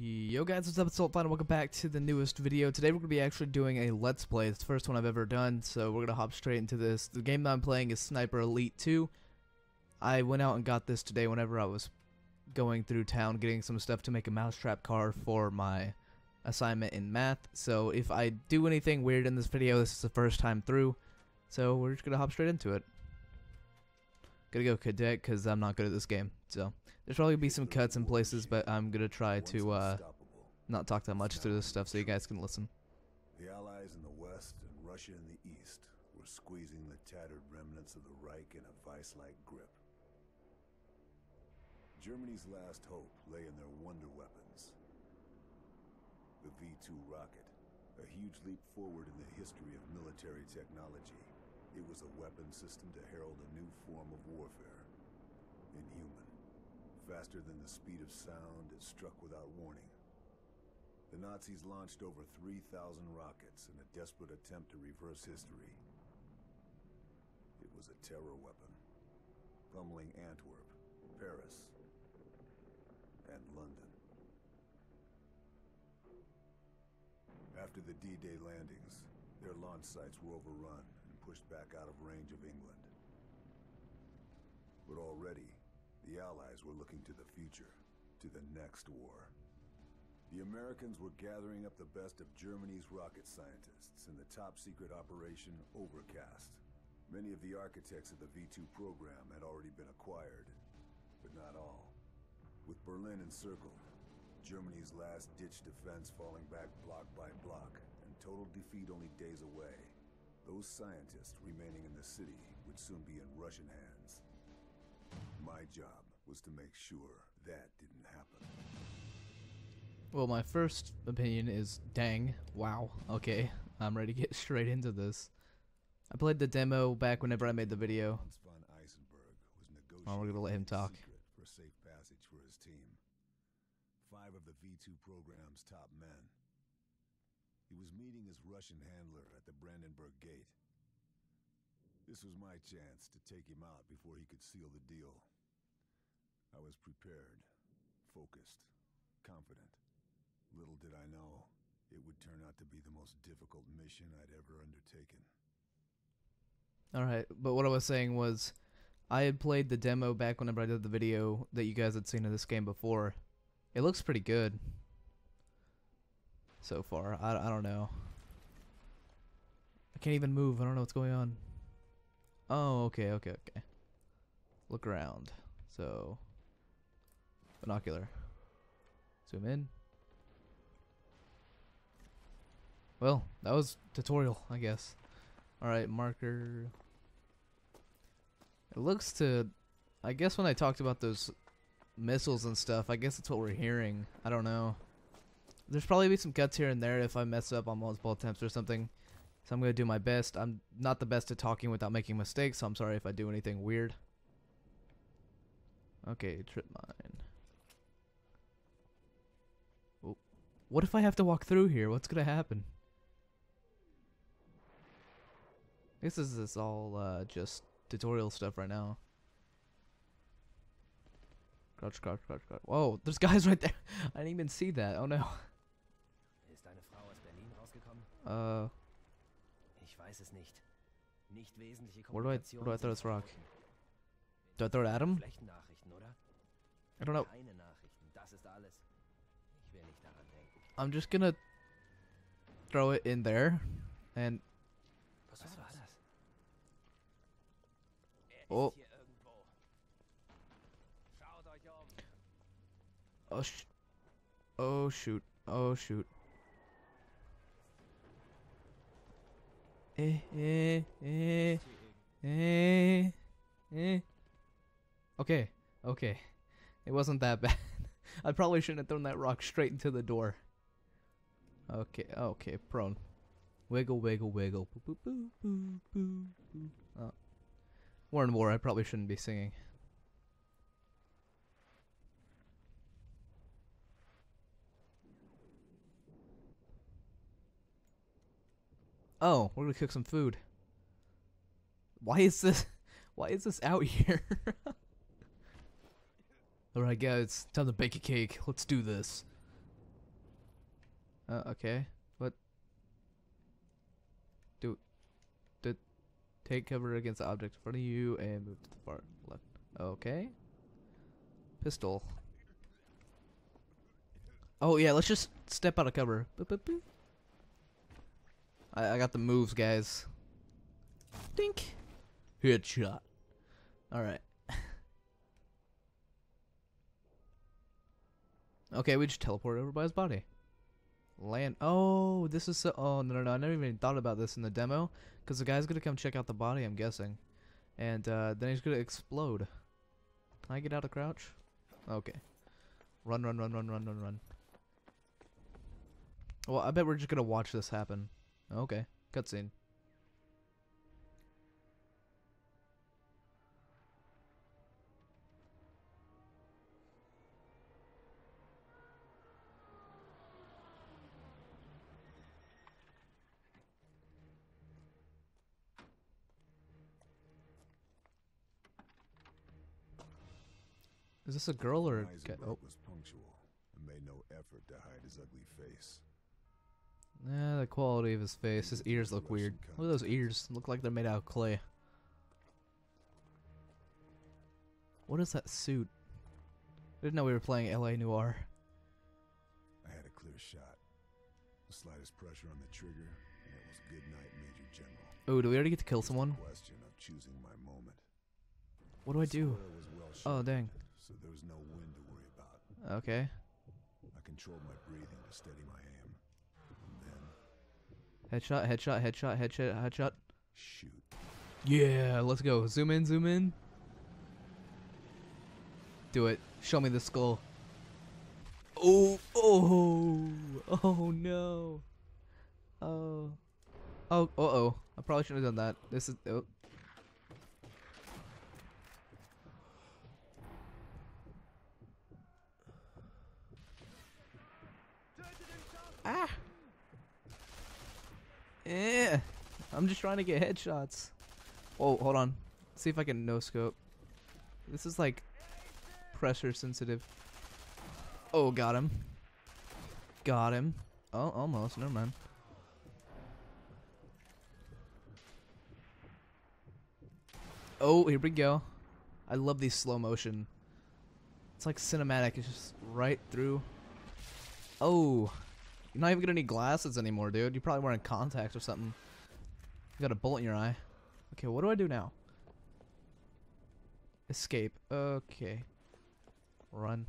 Yo guys, what's up? It's Salt and welcome back to the newest video. Today we're going to be actually doing a Let's Play. It's the first one I've ever done, so we're going to hop straight into this. The game that I'm playing is Sniper Elite 2. I went out and got this today whenever I was going through town getting some stuff to make a mousetrap car for my assignment in math. So if I do anything weird in this video, this is the first time through. So we're just going to hop straight into it. Gotta go cadet because I'm not good at this game. So there's probably gonna be some cuts in places, but I'm gonna try to uh, not talk that much through this stuff so you guys can listen. The Allies in the west and Russia in the east were squeezing the tattered remnants of the Reich in a vice-like grip. Germany's last hope lay in their wonder weapons. The V-2 rocket, a huge leap forward in the history of military technology. It was a weapon system to herald a new form of warfare. Inhuman. Faster than the speed of sound, it struck without warning. The Nazis launched over 3,000 rockets in a desperate attempt to reverse history. It was a terror weapon, pummeling Antwerp, Paris, and London. After the D-Day landings, their launch sites were overrun pushed back out of range of England. But already, the Allies were looking to the future, to the next war. The Americans were gathering up the best of Germany's rocket scientists in the top-secret operation Overcast. Many of the architects of the V-2 program had already been acquired, but not all. With Berlin encircled, Germany's last-ditch defense falling back block by block, and total defeat only days away, those scientists remaining in the city would soon be in Russian hands. My job was to make sure that didn't happen. Well, my first opinion is, dang, wow, okay, I'm ready to get straight into this. I played the demo back whenever I made the video. Hans von Eisenberg was negotiating Oh, we're gonna let him talk. for safe passage for his team. Five of the V2 program's top men. He was meeting his Russian handler at the Brandenburg Gate. This was my chance to take him out before he could seal the deal. I was prepared, focused, confident. Little did I know, it would turn out to be the most difficult mission I'd ever undertaken. Alright, but what I was saying was, I had played the demo back whenever I did the video that you guys had seen of this game before. It looks pretty good. So far, I, I don't know. I can't even move, I don't know what's going on. Oh, okay, okay, okay. Look around. So, binocular. Zoom in. Well, that was tutorial, I guess. Alright, marker. It looks to. I guess when I talked about those missiles and stuff, I guess that's what we're hearing. I don't know. There's probably be some cuts here and there if I mess up on multiple attempts or something. So I'm going to do my best. I'm not the best at talking without making mistakes, so I'm sorry if I do anything weird. Okay, trip mine. What if I have to walk through here? What's going to happen? This is this all uh, just tutorial stuff right now. Crouch, crouch, crouch, crouch. Whoa, there's guys right there. I didn't even see that. Oh no. Uh, Ich weiß es nicht. Nicht wesentliche Where do I- do I throw this rock? do I throw it at him? Flächennachrichten, oder? I don't know. Keine Nachrichten, das ist alles. Ich will nicht daran denken. I'm just gonna throw it in there, and Was, war das? Er Oh. ist hier irgendwo. Schaut euch um. oh sh, oh shoot, oh shoot. Eh, eh, eh, eh, eh. Okay, okay. It wasn't that bad. I probably shouldn't have thrown that rock straight into the door. Okay, okay, prone. Wiggle, wiggle, wiggle. Boo, boo, boo, boo, boo, boo. Oh. War and War, I probably shouldn't be singing. Oh, we're gonna cook some food. Why is this? Why is this out here? Alright guys, time to bake a cake. Let's do this. Uh, okay. What? Do. Do. Take cover against the object in front of you and move to the far left. Okay. Pistol. Oh yeah, let's just step out of cover. Boop, boop, boop. I, I got the moves, guys. Dink. Headshot. Alright. okay, we just teleport over by his body. Land. Oh, this is so. Oh, no, no, no. I never even thought about this in the demo. Because the guy's going to come check out the body, I'm guessing. And uh, then he's going to explode. Can I get out of crouch? Okay. Run, run, run, run, run, run, run. Well, I bet we're just going to watch this happen. Okay. Cutscene. Is this a girl or a guy? Oh, was punctual and made no effort to hide his ugly face. Yeah, the quality of his face. His ears look weird. Look at those ears. Look like they're made out of clay. What is that suit? I didn't know we were playing LA Noire. I had a clear shot. The slightest pressure on the trigger, and it was good night, Major General. Oh, do we already get to kill someone? question of choosing my moment. What do I do? well Oh, dang. So there was no wind to worry about. Okay. I controlled my breathing to steady my aim. Headshot, headshot, headshot, headshot, headshot. shoot. Yeah, let's go. Zoom in, zoom in. Do it. Show me the skull. Oh, oh, oh no. Oh. Oh, uh oh. I probably shouldn't have done that. This is. Oh. Ah! Yeah. I'm just trying to get headshots. Oh, hold on. See if I can no scope. This is like pressure sensitive. Oh, got him. Got him. Oh, almost. Never mind. Oh, here we go. I love these slow motion. It's like cinematic. It's just right through. Oh, you're not even gonna need glasses anymore, dude. You're probably wearing contacts or something. You got a bullet in your eye. Okay, what do I do now? Escape. Okay. Run.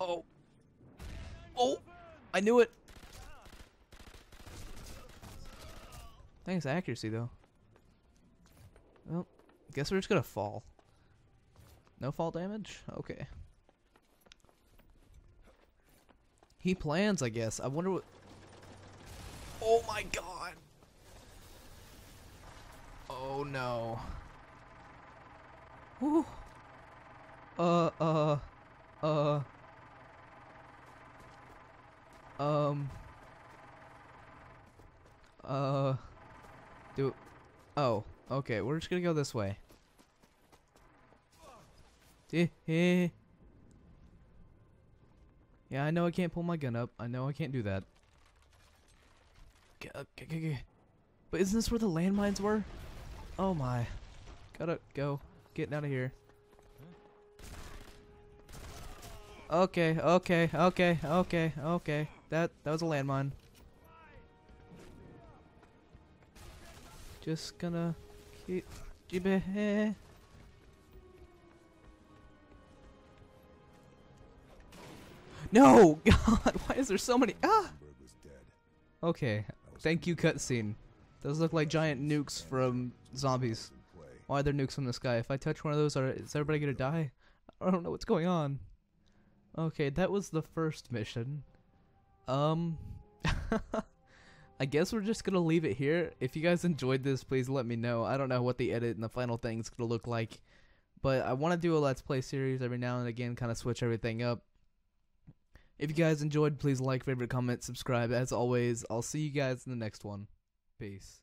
Oh. Oh! I knew it! Thanks accuracy though. Well, guess we're just gonna fall. No fall damage? Okay. He plans, I guess. I wonder what. Oh my god! Oh no. Whew. Uh, uh, uh. Um. Uh. Do. Oh, okay. We're just gonna go this way. Yeah, I know I can't pull my gun up. I know I can't do that. G- But isn't this where the landmines were? Oh my. Gotta go. Getting out of here. Okay, okay, okay, okay, okay. That that was a landmine. Just gonna keep it. No, God, why is there so many? Ah. Eisenberg was dead. Okay, thank you, cutscene. Those look like giant nukes from zombies. Why are there nukes from the sky? If I touch one of those, are, is everybody gonna die? I don't know what's going on. Okay, that was the first mission. Um, I guess we're just gonna leave it here. If you guys enjoyed this, please let me know. I don't know what the edit and the final thing is gonna look like, but I want to do a let's play series every now and again, kind of switch everything up. If you guys enjoyed, please like, favorite, comment, subscribe. As always, I'll see you guys in the next one. Peace.